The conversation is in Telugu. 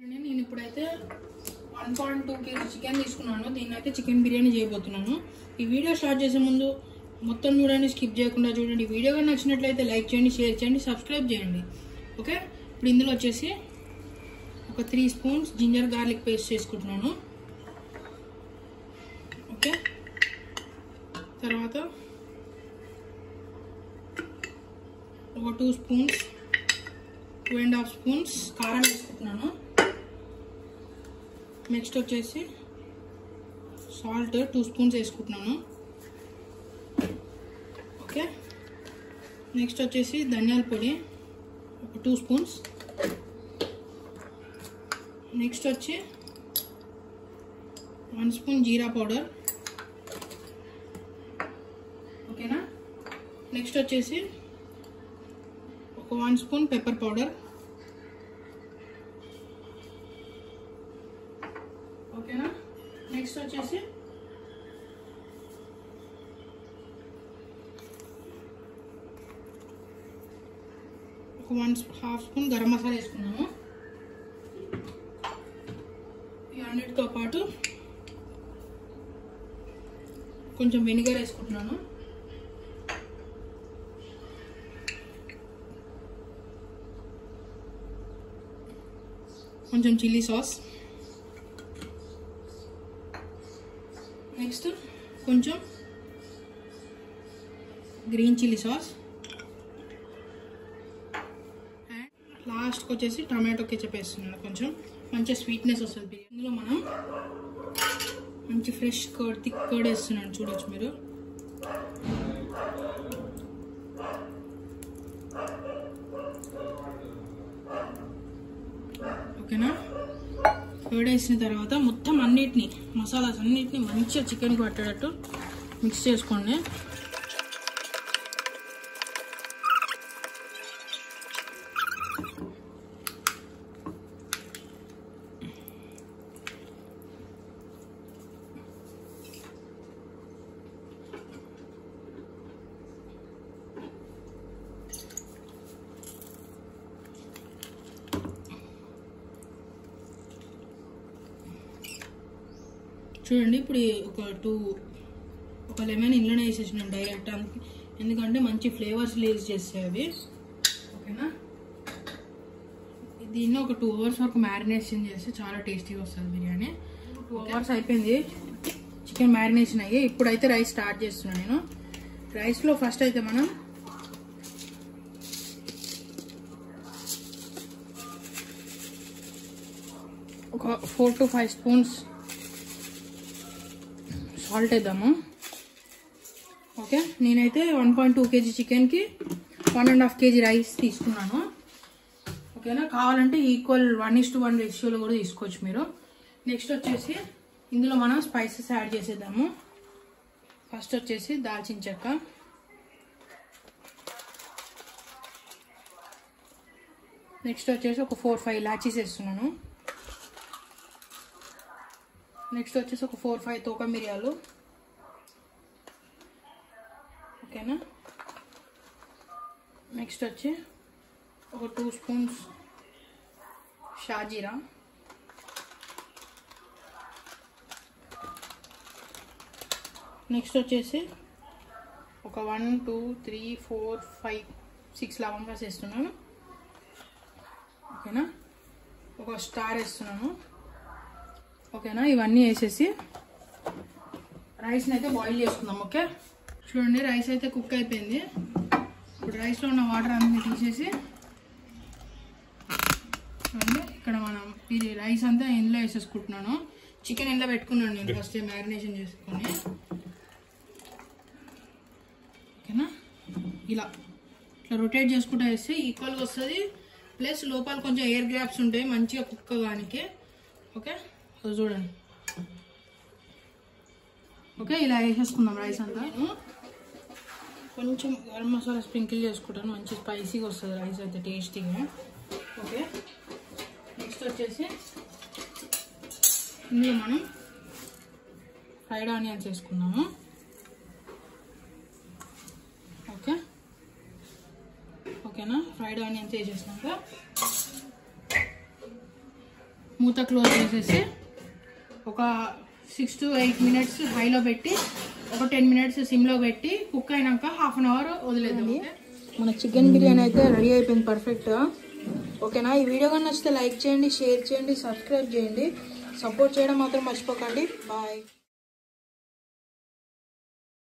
నేను ఇప్పుడైతే one point two kg chicken తీసుకున్నాను. దీన్ని అయితే చికెన్ బిర్యానీ చేయబోతున్నాను. ఈ వీడియో స్టార్ట్ చేసే ముందు మొత్తం చూడండి స్కిప్ చేయకుండా చూడండి. వీడియో కానీ నచ్చినట్లయితే లైక్ చేయండి షేర్ చేయండి సబ్స్క్రైబ్ చేయండి. ఓకే ఇప్పుడు ఇందులో వచ్చేసి ఒక three spoons ginger garlic paste చేసుకుంటున్నాను. ఓకే తర్వాత ఒక two spoons two and half spoons కారం వేసుకుంటున్నాను. నెక్స్ట్ వచ్చేసి సాల్ట్ టూ స్పూన్స్ వేసుకుంటున్నాను ఓకే నెక్స్ట్ వచ్చేసి ధనియాల పొడి ఒక టూ స్పూన్స్ నెక్స్ట్ వచ్చి వన్ స్పూన్ జీరా పౌడర్ ఓకేనా నెక్స్ట్ వచ్చేసి ఒక వన్ స్పూన్ పెప్పర్ పౌడర్ ఓకేనా నెక్స్ట్ వచ్చేసి ఒక one half spoon garam masala వేసుకున్నాము ఈ అన్నిటితో పాటు కొంచెం వెనిగర్ వేసుకుంటున్నాను. కొంచెం చిల్లీ సాస్ నెక్స్ట్ కొంచెం గ్రీన్ చిల్లీ సాస్. అండ్ లాస్ట్కి వచ్చేసి టమాటో కెచప్ వేస్తున్నాను కొంచెం. మంచి స్వీట్నెస్ వస్తుంది బిర్యానీలో ఇందులో మనం మంచి ఫ్రెష్ కర్డ్ థిక్ కర్డ్ వేస్తున్నాను చూడొచ్చు మీరు. ఓకేనా? వేడేసిన తర్వాత మొత్తం అన్నిటినీ మసాలాస్ అన్నిటినీ మంచిగా చికెన్కి పట్టేటట్టు మిక్స్ చేసుకోండి. చూడండి ఇప్పుడు ఒక టూ ఒక లెమన్ ఇంట్లోనే వేసేసినాం డైరెక్ట్ అందుకే. ఎందుకంటే మంచి ఫ్లేవర్స్ రిలీజ్ చేస్తాయి అవి. ఓకేనా? దీన్ని ఒక టూ అవర్స్ వరకు మ్యారినేషన్ చేస్తే చాలా టేస్టీగా వస్తుంది బిర్యానీ. టూ అవర్స్ అయిపోయింది. చికెన్ మ్యారినేషన్ అయ్యి ఇప్పుడైతే రైస్ స్టార్ట్ చేస్తున్నాను నేను. రైస్లో ఫస్ట్ అయితే మనం ఒక four to five spoons salt వేద్దాము? ఓకే. నేనైతే వన్ పాయింట్ టూ కేజీ చికెన్కి one and half kg rice తీసుకున్నాను. ఓకేనా? కావాలంటే equal one is to one రేషియోలో కూడా తీసుకోవచ్చు మీరు. నెక్స్ట్ వచ్చేసి ఇందులో మనం స్పైసెస్ యాడ్ చేసేద్దాము. ఫస్ట్ వచ్చేసి దాల్చిన చెక్క. నెక్స్ట్ వచ్చేసి ఒక ఫోర్ ఫైవ్ ఇలాచీస్ వేస్తున్నాను. నెక్స్ట్ వచ్చేసి ఒక ఫోర్ ఫైవ్ తోక మిరియాలు. ఓకేనా? నెక్స్ట్ వచ్చి ఒక టూ స్పూన్స్ షాజీరా. నెక్స్ట్ వచ్చేసి ఒక one two three four five six లవంగాస్ వేస్తున్నాను. ఓకేనా? ఒక స్టార్ వేస్తున్నాను. ఓకేనా? ఇవన్నీ వేసేసి రైస్ని అయితే బాయిల్ చేసుకుందాం ఓకే? చూడండి రైస్ అయితే కుక్ అయిపోయింది. ఇప్పుడు రైస్లో ఉన్న వాటర్ అన్ని తీసేసి చూడండి ఇక్కడ మనం ఇది రైస్ అంతా ఇందులో వేసేసుకుంటున్నాను. చికెన్ ఇంట్లో పెట్టుకున్నాను నేను ఫస్ట్ మ్యారినేషన్ చేసుకొని. ఓకేనా? ఇలా. ఇట్లా రొటేట్ చేసుకుంటూ వేస్తే ఈక్వల్గా వస్తుంది. ప్లస్ లోపల కొంచెం ఎయిర్ గ్రాప్స్ ఉంటాయి మంచిగా కుక్ కానికి ఓకే? చూడండి. ఓకే ఇలా వేసేసుకుందాం రైస్ అంతా. కొంచెం గరం మసాలా స్ప్రింకిల్ చేసుకుంటాను. మంచి స్పైసీగా వస్తుంది రైస్ అయితే టేస్టీగా. ఓకే నెక్స్ట్ వచ్చేసి ఇందులో మనం ఫ్రైడ్ ఆనియన్స్ వేసుకుందాము. ఓకే ఓకేనా? ఫ్రైడ్ ఆనియన్స్ వేసేసినాక మూత క్లోజ్ చేసేసి ఒక సిక్స్ టు ఎయిట్ మినిట్స్ హైలో పెట్టి ఒక టెన్ మినిట్స్ సిమ్లో పెట్టి కుక్ అయినాక హాఫ్ అన్ అవర్ వదిలేద్దాం మన చికెన్ బిర్యానీ అయితే రెడీ అయిపోయింది పర్ఫెక్ట్గా ఓకేనా? ఈ వీడియో కానీ నచ్చితే లైక్ చేయండి షేర్ చేయండి సబ్స్క్రైబ్ చేయండి. సపోర్ట్ చేయడం మాత్రం మర్చిపోకండి. బాయ్